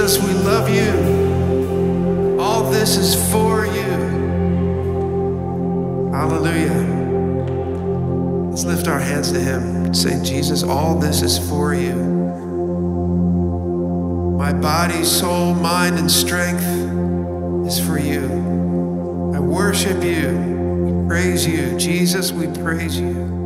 jesus we love you. All this is for you. Hallelujah. Let's lift our hands to Him. Say, Jesus, all this is for you. My body, soul, mind, and strength is for you. I worship you. We praise you. Jesus, we praise you.